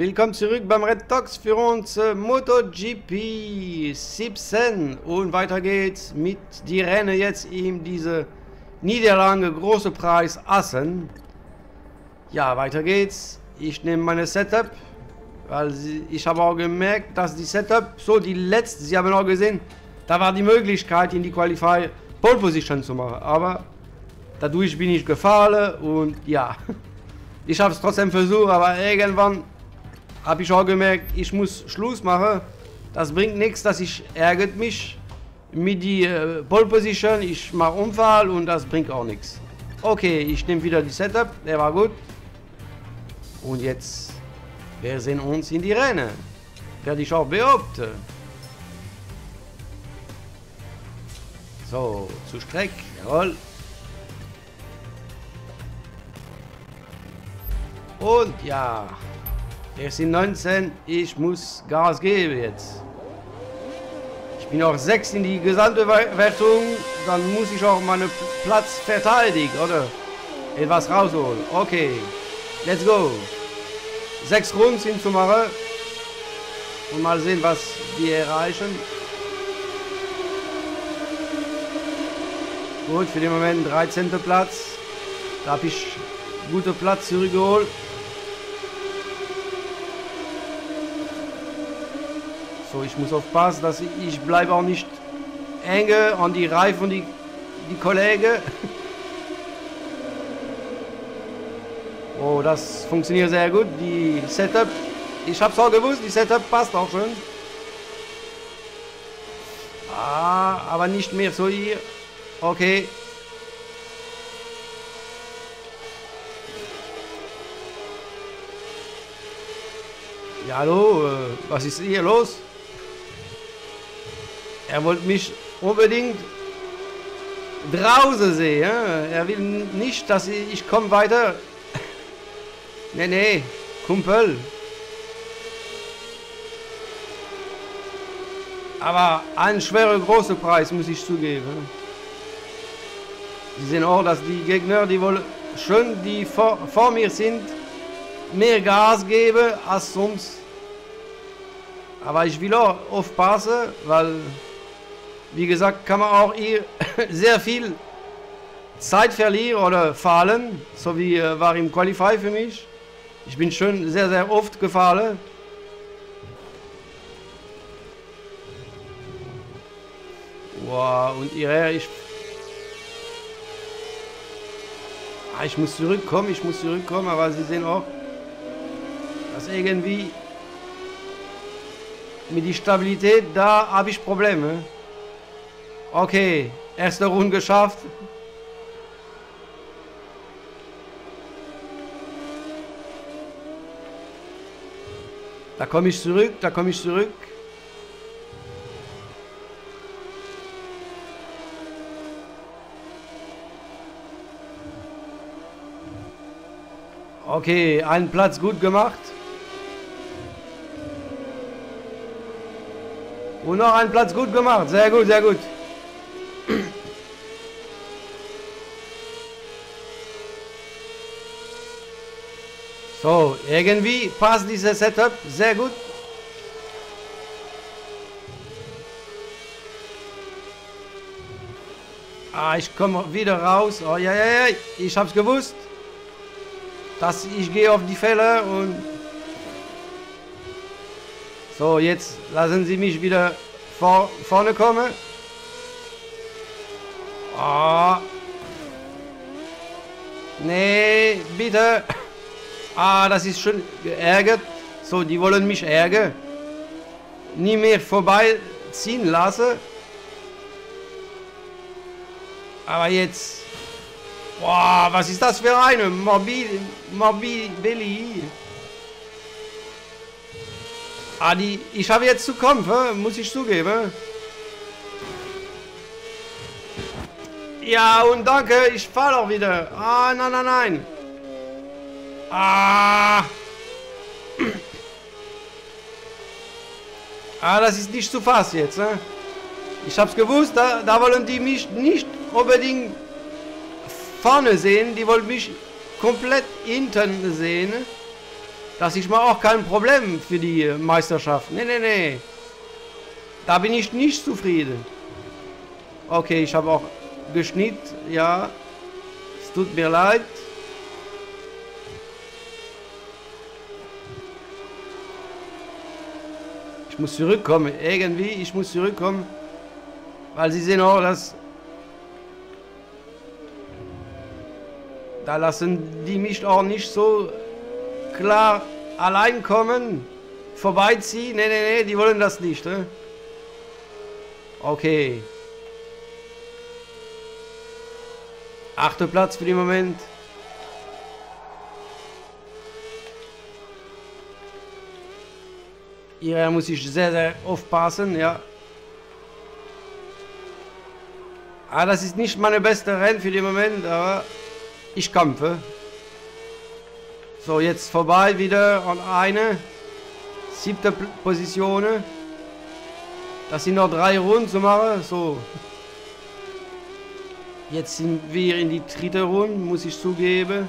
willkommen zurück beim Red Talks für uns äh, MotoGP 17 und weiter geht's mit die Rennen jetzt in diese Niederlande große Preis Assen. Ja, weiter geht's. Ich nehme meine Setup, weil ich habe auch gemerkt, dass die Setup, so die letzte, Sie haben auch gesehen, da war die Möglichkeit in die Qualify Pole Position zu machen, aber dadurch bin ich gefallen und ja. Ich habe es trotzdem versucht, aber irgendwann habe ich auch gemerkt, ich muss Schluss machen. Das bringt nichts, dass ich ärgert mich mit die äh, Pole Position. Ich mache Unfall und das bringt auch nichts. Okay, ich nehme wieder die Setup, der war gut. Und jetzt, wir sehen uns in die Rennen. Werde ich auch behaupten. So, zu Streck, jawohl. Und ja, wir sind 19, ich muss Gas geben jetzt. Ich bin auch 6 in die gesamte Wertung, dann muss ich auch meinen Platz verteidigen, oder? Etwas rausholen. Okay, let's go. Sechs Runden sind zu machen. Und mal sehen, was wir erreichen. Gut, für den Moment 13. Platz. Da habe ich guten Platz zurückgeholt. So, ich muss aufpassen, dass ich, ich bleibe auch nicht enge an die Reifen und die, die Kollegen. Oh, das funktioniert sehr gut. Die Setup, ich habe es auch gewusst, die Setup passt auch schon. Ah, aber nicht mehr so hier. Okay. Ja, hallo, äh, was ist hier los? Er wollte mich unbedingt draußen sehen. Er will nicht, dass ich, ich komme weiter. nee, nee, Kumpel. Aber ein schwerer großer Preis, muss ich zugeben. Sie sehen auch, dass die Gegner, die wohl schon, die vor, vor mir sind, mehr Gas geben als sonst. Aber ich will auch aufpassen, weil wie gesagt, kann man auch hier sehr viel Zeit verlieren oder fallen, so wie äh, war im Qualify für mich. Ich bin schon sehr, sehr oft gefallen. Wow, und ihr, ich... Ah, ich muss zurückkommen, ich muss zurückkommen, aber Sie sehen auch, dass irgendwie mit der Stabilität, da habe ich Probleme. Okay, erste Runde geschafft. Da komme ich zurück, da komme ich zurück. Okay, einen Platz gut gemacht. Und noch einen Platz gut gemacht. Sehr gut, sehr gut. So, irgendwie passt dieses Setup sehr gut. Ah, ich komme wieder raus. Oh ja, ja, ja, ich hab's gewusst. Dass ich gehe auf die Fälle und... So, jetzt lassen Sie mich wieder vor, vorne kommen. Oh. Nee, bitte. Ah, das ist schon geärgert. So, die wollen mich ärgern. Nie mehr vorbeiziehen lassen. Aber jetzt... Boah, was ist das für eine? Mobil... Mobili... Ah, die... Ich habe jetzt zu kämpfen, muss ich zugeben. Ja, und danke, ich falle auch wieder. Ah, nein, nein, nein. Ah. Ah, das ist nicht zu fassen jetzt, ne? Ich hab's gewusst, da, da wollen die mich nicht unbedingt vorne sehen, die wollen mich komplett hinten sehen. Das ist mal auch kein Problem für die Meisterschaft. Nee, nee, nee. Da bin ich nicht zufrieden. Okay, ich habe auch geschnitten. Ja. Es tut mir leid. Ich muss zurückkommen. Irgendwie, ich muss zurückkommen. Weil sie sehen auch, dass... Da lassen die mich auch nicht so klar allein kommen. Vorbeiziehen. Nee, nee, nee, die wollen das nicht. Ne? Okay. Achter Platz für den Moment. Hier muss ich sehr, sehr aufpassen, ja. Ah, das ist nicht meine beste Rennen für den Moment, aber ich kämpfe. So, jetzt vorbei wieder an eine. Siebte Position. Das sind noch drei Runden zu machen. So. Jetzt sind wir in die dritte Runde, muss ich zugeben.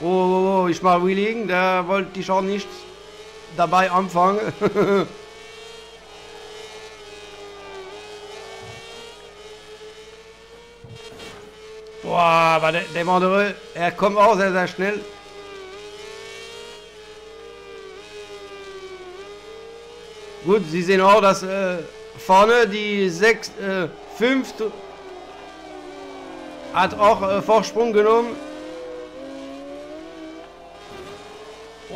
Oh, oh, oh ich mache Wheeling, da wollte ich auch nicht dabei anfangen. Boah, aber der, der Mandereux, er kommt auch sehr, sehr schnell. Gut, Sie sehen auch, dass äh, vorne die 6, äh, 5 hat auch äh, Vorsprung genommen.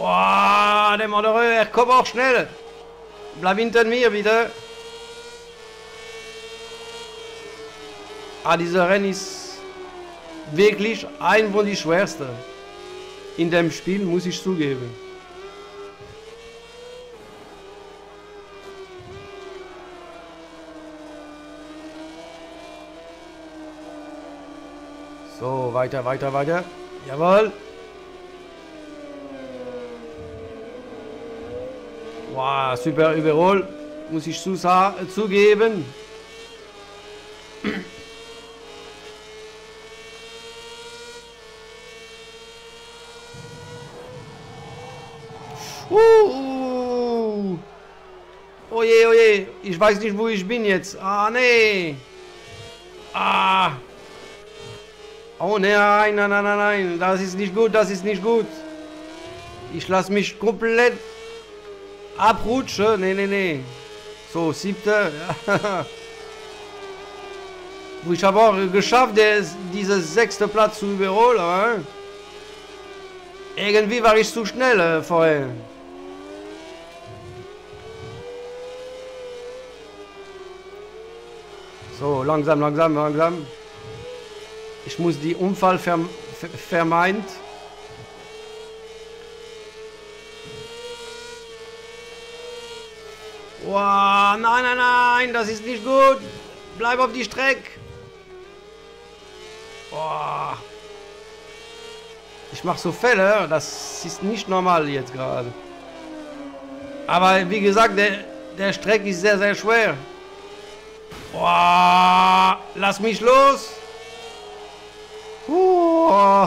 Boah, der Mandereux, er kommt auch schnell. Bleib hinter mir wieder. Ah, dieser Rennen ist wirklich ein von die schwersten. In dem Spiel muss ich zugeben. So, weiter, weiter, weiter. Jawohl. Wow, super Überroll. Muss ich zugeben. Uh. Oje, oje. Ich weiß nicht, wo ich bin jetzt. Ah, nee. Ah. Oh nein, nein, nein, nein, nein. Das ist nicht gut, das ist nicht gut. Ich lasse mich komplett abrutschen. Nee, nee, nee. So, siebte. ich habe auch geschafft, diesen sechsten Platz zu überholen. Irgendwie war ich zu schnell äh, vorher. So, langsam, langsam, langsam. Ich muss die Unfall verm vermeint. Wow, nein, nein, nein, das ist nicht gut. Bleib auf die Strecke. Boah. Ich mache so Fälle, das ist nicht normal jetzt gerade. Aber wie gesagt, der, der Streck ist sehr, sehr schwer. Boah, lass mich los. Uh,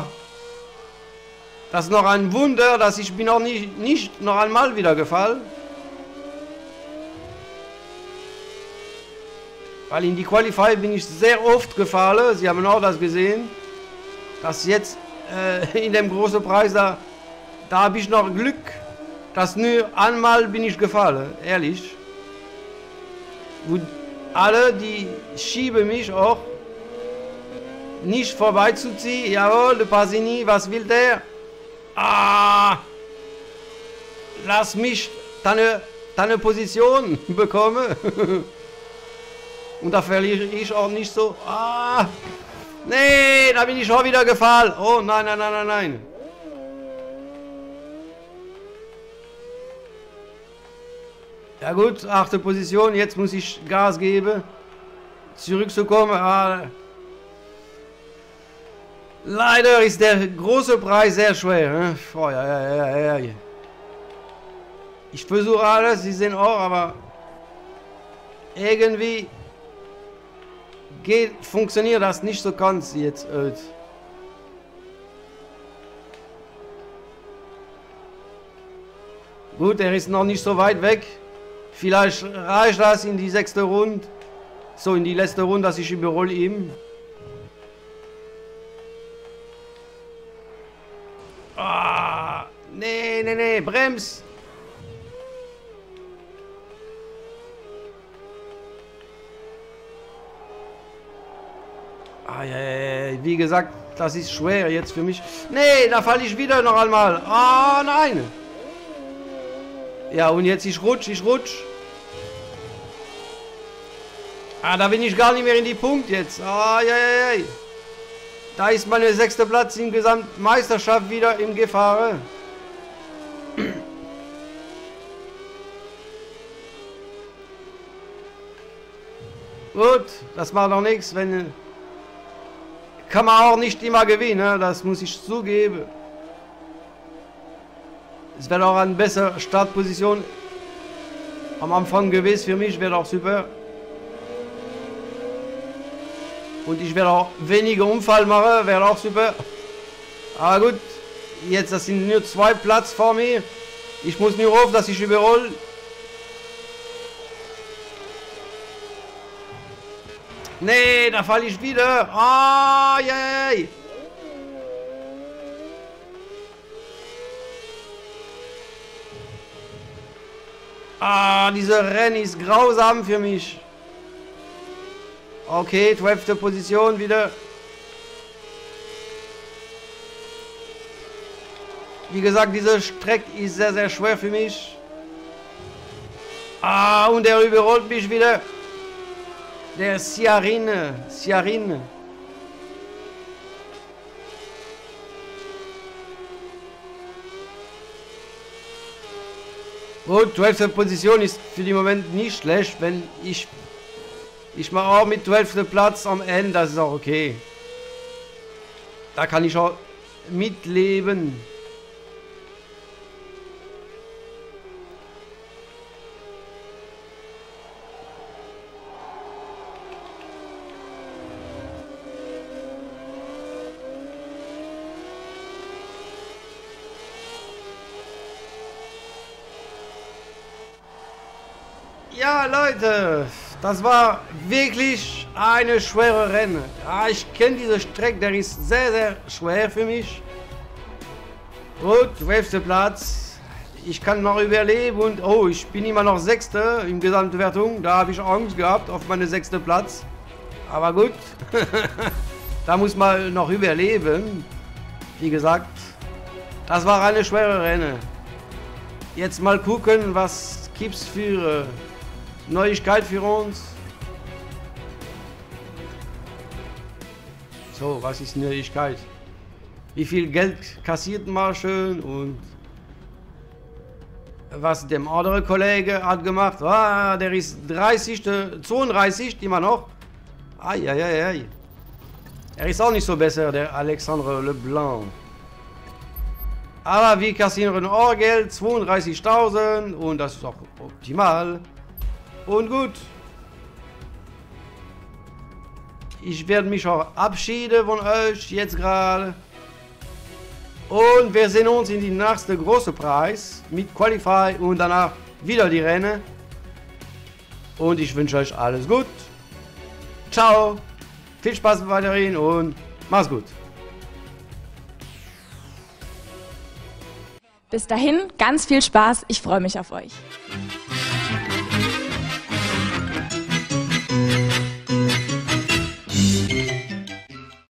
das ist noch ein Wunder, dass ich bin auch nicht, nicht noch einmal wieder gefallen. Weil in die Qualify bin ich sehr oft gefallen. Sie haben auch das gesehen. Dass jetzt äh, in dem großen Preis da, da habe ich noch Glück. Dass nur einmal bin ich gefallen, ehrlich. Wo alle, die schieben mich auch nicht vorbeizuziehen. Jawohl, der Pasini, was will der? Ah! Lass mich deine, deine Position bekommen. Und da verliere ich auch nicht so. Ah! Nee, da bin ich schon wieder gefallen. Oh nein, nein, nein, nein, nein. Ja gut, achte Position. Jetzt muss ich Gas geben. Zurückzukommen. Ah, Leider ist der große Preis sehr schwer. Oh, ja, ja, ja. Ich versuche alles, Sie sehen auch, aber irgendwie geht, funktioniert das nicht so ganz jetzt. Gut, er ist noch nicht so weit weg. Vielleicht reicht das in die sechste Runde. So, in die letzte Runde, dass ich überhole ihm. Ah, nee, nee, nee, Brems. Ah, ja, wie gesagt, das ist schwer jetzt für mich. Nee, da falle ich wieder noch einmal. Ah, nein. Ja, und jetzt ich rutsch, ich rutsch. Ah, da bin ich gar nicht mehr in die Punkt jetzt. Ah, ja, ja, ja. Da ist meine sechste Platz in Gesamtmeisterschaft wieder in Gefahr. Gut, das macht doch nichts, wenn... Kann man auch nicht immer gewinnen, ne? das muss ich zugeben. Es wäre auch eine bessere Startposition am Anfang gewesen für mich, wäre auch super. Und ich werde auch weniger Unfall machen, wäre auch super. Aber gut, jetzt das sind nur zwei Platz vor mir. Ich muss nur hoffen, dass ich überhole. Nee, da falle ich wieder. Ah, yay. Ah, dieser Rennen ist grausam für mich. Okay, 12. Position wieder. Wie gesagt, diese Strecke ist sehr, sehr schwer für mich. Ah, und er überholt mich wieder. Der Siarine. Siarine. Gut, 12. Position ist für den Moment nicht schlecht, wenn ich ich mache auch mit 12. Platz am Ende, das ist auch okay. Da kann ich auch mitleben. Ja, Leute, das war wirklich eine schwere Rennen. Ja, ich kenne diese Strecke, der ist sehr, sehr schwer für mich. Gut, 12. Platz. Ich kann noch überleben und oh, ich bin immer noch Sechster in Gesamtwertung. Da habe ich Angst gehabt auf meine sechste Platz. Aber gut, da muss man noch überleben. Wie gesagt, das war eine schwere Rennen. Jetzt mal gucken, was gibt's für Neuigkeit für uns. So, was ist Neuigkeit? Wie viel Geld kassiert man schön und was dem anderen Kollege hat gemacht. Ah, der ist 30, 32 immer noch. Eieiei. Er ist auch nicht so besser, der Alexandre Leblanc. Aber wir kassieren auch Geld, 32.000 und das ist auch optimal. Und gut. Ich werde mich auch abschieden von euch jetzt gerade. Und wir sehen uns in die nächste große Preis mit Qualify und danach wieder die Rennen. Und ich wünsche euch alles gut. Ciao. Viel Spaß weiterhin und mach's gut. Bis dahin, ganz viel Spaß. Ich freue mich auf euch.